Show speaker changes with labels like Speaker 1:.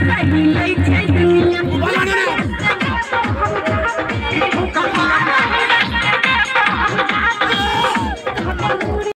Speaker 1: सही लै छै दुनिया